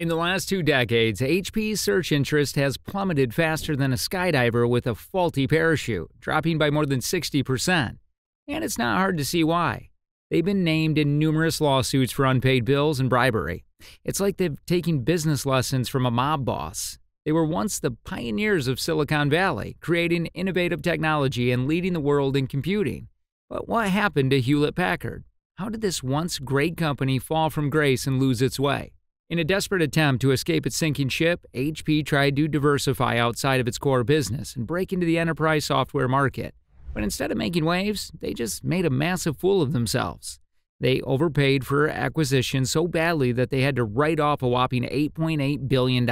In the last two decades, HP's search interest has plummeted faster than a skydiver with a faulty parachute, dropping by more than 60%. And it's not hard to see why. They've been named in numerous lawsuits for unpaid bills and bribery. It's like they've taken business lessons from a mob boss. They were once the pioneers of Silicon Valley, creating innovative technology and leading the world in computing. But what happened to Hewlett Packard? How did this once great company fall from grace and lose its way? In a desperate attempt to escape its sinking ship, HP tried to diversify outside of its core business and break into the enterprise software market. But instead of making waves, they just made a massive fool of themselves. They overpaid for acquisition so badly that they had to write off a whopping $8.8 billion.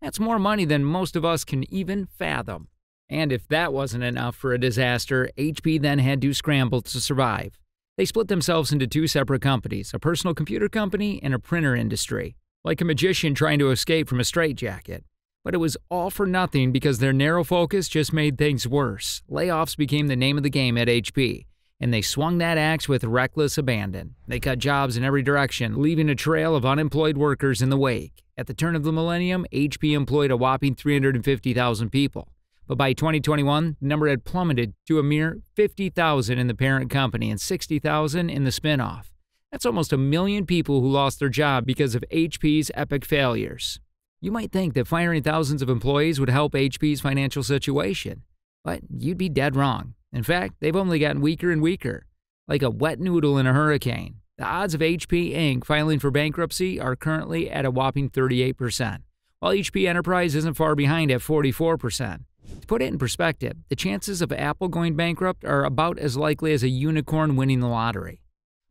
That's more money than most of us can even fathom. And if that wasn't enough for a disaster, HP then had to scramble to survive. They split themselves into two separate companies a personal computer company and a printer industry, like a magician trying to escape from a straitjacket. But it was all for nothing because their narrow focus just made things worse. Layoffs became the name of the game at HP, and they swung that axe with reckless abandon. They cut jobs in every direction, leaving a trail of unemployed workers in the wake. At the turn of the millennium, HP employed a whopping 350,000 people. But by 2021, the number had plummeted to a mere 50,000 in the parent company and 60,000 in the spinoff. That's almost a million people who lost their job because of HP's epic failures. You might think that firing thousands of employees would help HP's financial situation, but you'd be dead wrong. In fact, they've only gotten weaker and weaker, like a wet noodle in a hurricane. The odds of HP Inc. filing for bankruptcy are currently at a whopping 38%, while HP Enterprise isn't far behind at 44%. To put it in perspective, the chances of Apple going bankrupt are about as likely as a unicorn winning the lottery.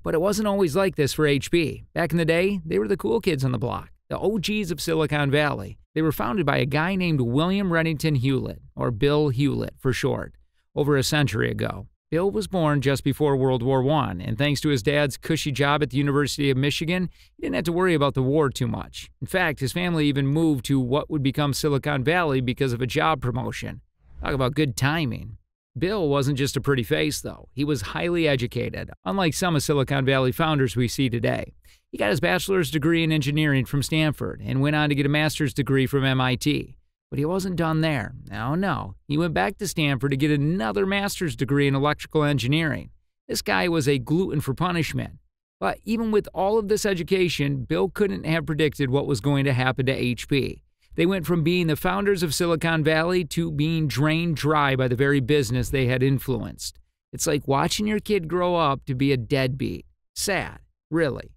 But it wasn't always like this for HP. Back in the day, they were the cool kids on the block, the OGs of Silicon Valley. They were founded by a guy named William Redington Hewlett, or Bill Hewlett for short, over a century ago. Bill was born just before World War I, and thanks to his dad's cushy job at the University of Michigan, he didn't have to worry about the war too much. In fact, his family even moved to what would become Silicon Valley because of a job promotion. Talk about good timing. Bill wasn't just a pretty face, though. He was highly educated, unlike some of Silicon Valley founders we see today. He got his bachelor's degree in engineering from Stanford and went on to get a master's degree from MIT. But he wasn't done there. No, no. He went back to Stanford to get another master's degree in electrical engineering. This guy was a glutton for punishment. But even with all of this education, Bill couldn't have predicted what was going to happen to HP. They went from being the founders of Silicon Valley to being drained dry by the very business they had influenced. It's like watching your kid grow up to be a deadbeat. Sad, really.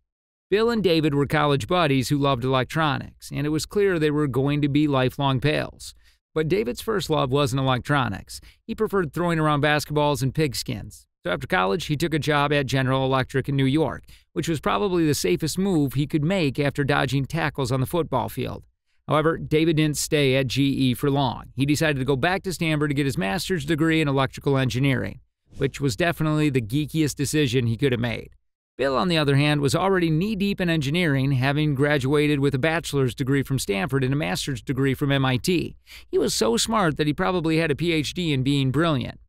Bill and David were college buddies who loved electronics, and it was clear they were going to be lifelong pals. But David's first love wasn't electronics. He preferred throwing around basketballs and pigskins. So after college, he took a job at General Electric in New York, which was probably the safest move he could make after dodging tackles on the football field. However, David didn't stay at GE for long. He decided to go back to Stanford to get his master's degree in electrical engineering, which was definitely the geekiest decision he could have made. Bill, on the other hand, was already knee deep in engineering, having graduated with a bachelor's degree from Stanford and a master's degree from MIT. He was so smart that he probably had a PhD in being brilliant.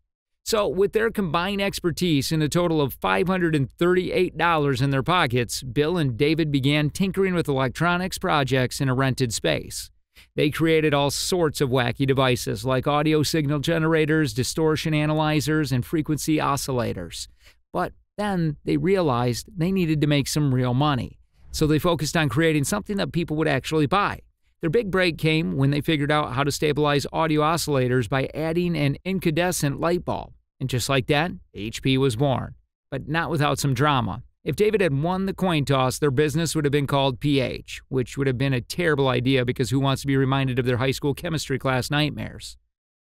So, with their combined expertise and a total of $538 in their pockets, Bill and David began tinkering with electronics projects in a rented space. They created all sorts of wacky devices like audio signal generators, distortion analyzers, and frequency oscillators. But then they realized they needed to make some real money. So they focused on creating something that people would actually buy. Their big break came when they figured out how to stabilize audio oscillators by adding an incandescent light bulb. And just like that, HP was born. But not without some drama. If David had won the coin toss, their business would have been called PH, which would have been a terrible idea because who wants to be reminded of their high school chemistry class nightmares?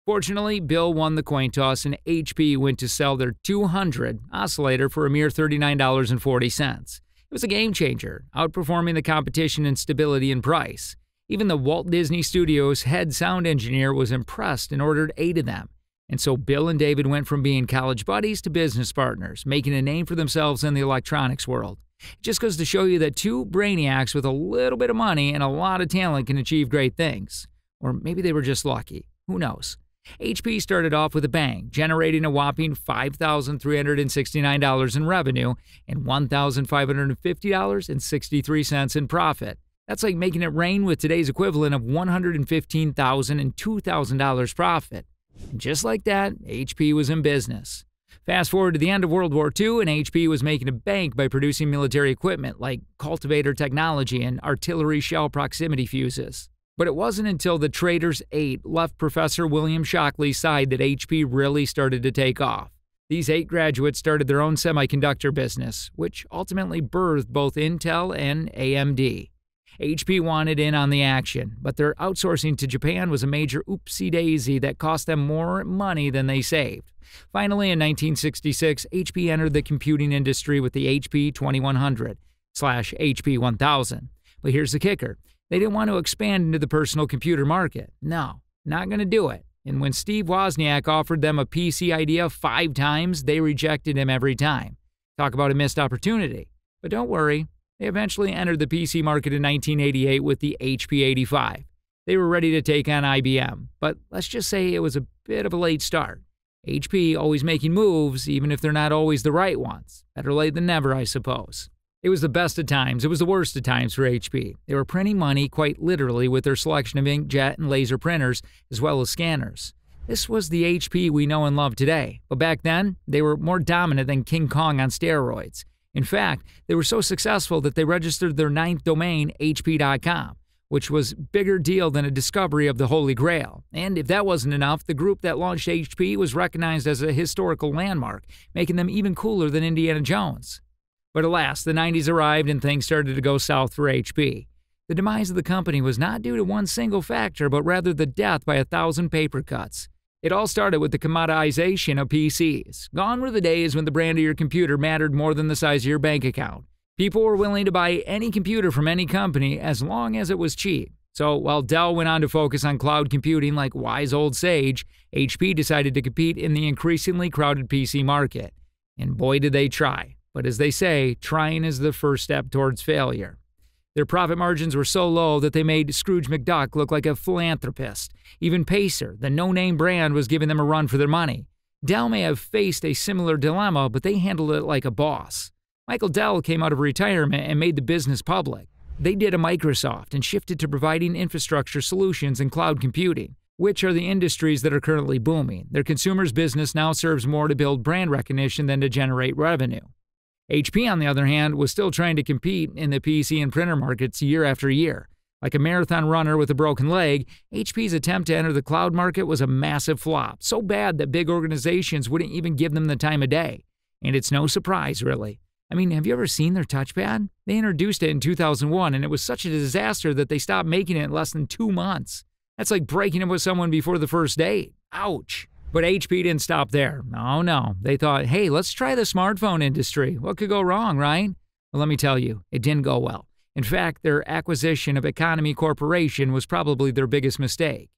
Fortunately, Bill won the coin toss and HP went to sell their 200 oscillator for a mere $39.40. It was a game changer, outperforming the competition in stability and price. Even the Walt Disney Studios head sound engineer was impressed and ordered eight of them. And so Bill and David went from being college buddies to business partners, making a name for themselves in the electronics world. It just goes to show you that two brainiacs with a little bit of money and a lot of talent can achieve great things. Or maybe they were just lucky. Who knows? HP started off with a bang, generating a whopping $5,369 in revenue and $1,550.63 in profit. That's like making it rain with today's equivalent of $115,000 and $2,000 profit. And just like that, HP was in business. Fast forward to the end of World War II, and HP was making a bank by producing military equipment like cultivator technology and artillery shell proximity fuses. But it wasn't until the Traders 8 left Professor William Shockley's side that HP really started to take off. These eight graduates started their own semiconductor business, which ultimately birthed both Intel and AMD. HP wanted in on the action, but their outsourcing to Japan was a major oopsie daisy that cost them more money than they saved. Finally, in 1966, HP entered the computing industry with the HP 2100 slash HP 1000. But here's the kicker they didn't want to expand into the personal computer market. No, not going to do it. And when Steve Wozniak offered them a PC idea five times, they rejected him every time. Talk about a missed opportunity. But don't worry, they eventually entered the PC market in 1988 with the HP 85. They were ready to take on IBM, but let's just say it was a bit of a late start. HP always making moves, even if they're not always the right ones. Better late than never, I suppose. It was the best of times, it was the worst of times for HP. They were printing money quite literally with their selection of inkjet and laser printers, as well as scanners. This was the HP we know and love today, but back then, they were more dominant than King Kong on steroids. In fact, they were so successful that they registered their ninth domain, HP.com, which was bigger deal than a discovery of the Holy Grail. And if that wasn't enough, the group that launched HP was recognized as a historical landmark, making them even cooler than Indiana Jones. But alas, the 90s arrived and things started to go south for HP. The demise of the company was not due to one single factor, but rather the death by a thousand paper cuts. It all started with the commoditization of PCs. Gone were the days when the brand of your computer mattered more than the size of your bank account. People were willing to buy any computer from any company as long as it was cheap. So while Dell went on to focus on cloud computing like wise old sage, HP decided to compete in the increasingly crowded PC market. And boy did they try. But as they say, trying is the first step towards failure. Their profit margins were so low that they made Scrooge McDuck look like a philanthropist. Even Acer, the no name brand, was giving them a run for their money. Dell may have faced a similar dilemma, but they handled it like a boss. Michael Dell came out of retirement and made the business public. They did a Microsoft and shifted to providing infrastructure solutions and cloud computing, which are the industries that are currently booming. Their consumers' business now serves more to build brand recognition than to generate revenue. HP, on the other hand, was still trying to compete in the PC and printer markets year after year. Like a marathon runner with a broken leg, HP's attempt to enter the cloud market was a massive flop, so bad that big organizations wouldn't even give them the time of day. And it's no surprise, really. I mean, have you ever seen their touchpad? They introduced it in 2001, and it was such a disaster that they stopped making it in less than two months. That's like breaking up with someone before the first date. Ouch. But HP didn't stop there. Oh no. They thought, hey, let's try the smartphone industry. What could go wrong, right? Well, let me tell you, it didn't go well. In fact, their acquisition of Autonomy Corporation was probably their biggest mistake.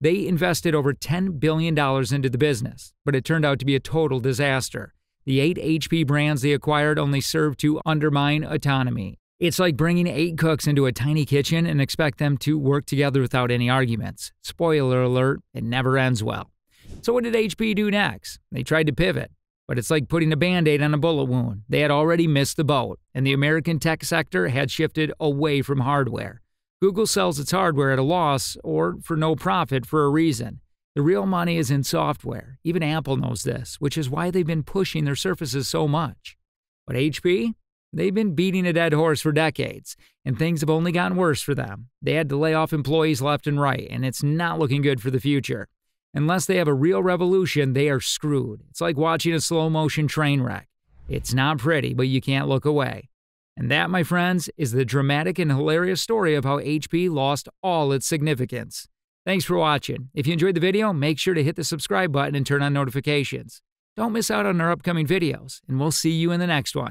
They invested over $10 billion into the business, but it turned out to be a total disaster. The eight HP brands they acquired only served to undermine autonomy. It's like bringing eight cooks into a tiny kitchen and expect them to work together without any arguments. Spoiler alert, it never ends well. So, what did HP do next? They tried to pivot, but it's like putting a band aid on a bullet wound. They had already missed the boat, and the American tech sector had shifted away from hardware. Google sells its hardware at a loss or for no profit for a reason. The real money is in software. Even Apple knows this, which is why they've been pushing their surfaces so much. But HP? They've been beating a dead horse for decades, and things have only gotten worse for them. They had to lay off employees left and right, and it's not looking good for the future. Unless they have a real revolution, they are screwed. It's like watching a slow motion train wreck. It's not pretty, but you can't look away. And that, my friends, is the dramatic and hilarious story of how HP lost all its significance. Thanks for watching. If you enjoyed the video, make sure to hit the subscribe button and turn on notifications. Don't miss out on our upcoming videos, and we'll see you in the next one.